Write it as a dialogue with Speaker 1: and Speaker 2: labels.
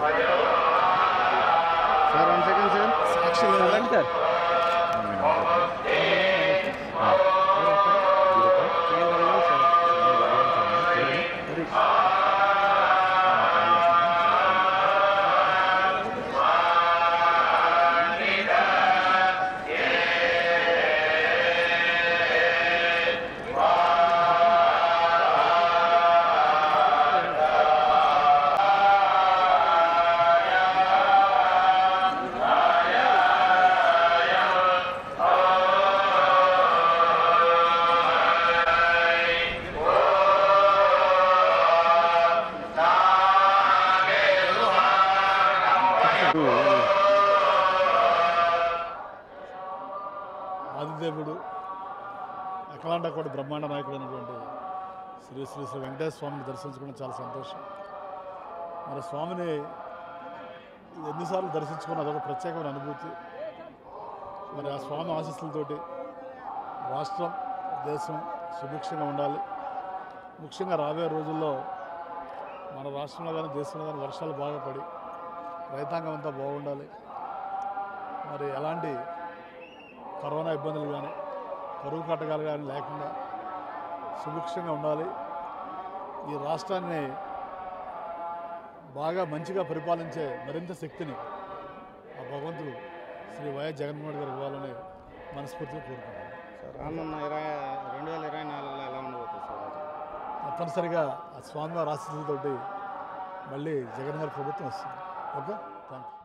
Speaker 1: Sir, one second, sir. It's actually Sir.
Speaker 2: ఆదిదేవుడు అఖలాండ కూడా బ్రహ్మాండ నాయకుడు అయినటువంటి శ్రీ శ్రీ శ్రీ వెంకటేశ్వర స్వామిని దర్శించుకోవడం చాలా సంతోషం. మరి స్వామిని ఎన్నిసార్లు దర్శించుకున్న అదొక ప్రత్యేకమైన అనుభూతి. మరి ఆ స్వామి ఆశీస్సులతోటి రాష్ట్రం దేశం సుభిక్షంగా ఉండాలి. ముఖ్యంగా రాబోయే రోజుల్లో మన రాష్ట్రంలో కానీ దేశంలో కానీ వర్షాలు బాగా పడి రైతాంగం అంతా బాగుండాలి. మరి ఎలాంటి కరోనా ఇబ్బందులు కానీ కరువు కట్టగాలు కానీ లేకుండా సుభిక్షంగా ఉండాలి. ఈ రాష్ట్రాన్ని బాగా మంచిగా పరిపాలించే మరింత శక్తిని ఆ భగవంతుడు శ్రీ వైఎస్ జగన్మోహన్ గారికి ఇవ్వాలని మనస్ఫూర్తిగా కోరుకుంటున్నాను.
Speaker 3: రానున్న ఇరవై రెండు వేల ఇరవై నాలుగులో ఎలా ఉండబోతుంది సార్
Speaker 2: తప్పనిసరిగా ఆ స్వామివారి ఆశీస్సులతోటి మళ్ళీ జగన్ గారి ప్రభుత్వం వస్తుంది. Abla? Tamam.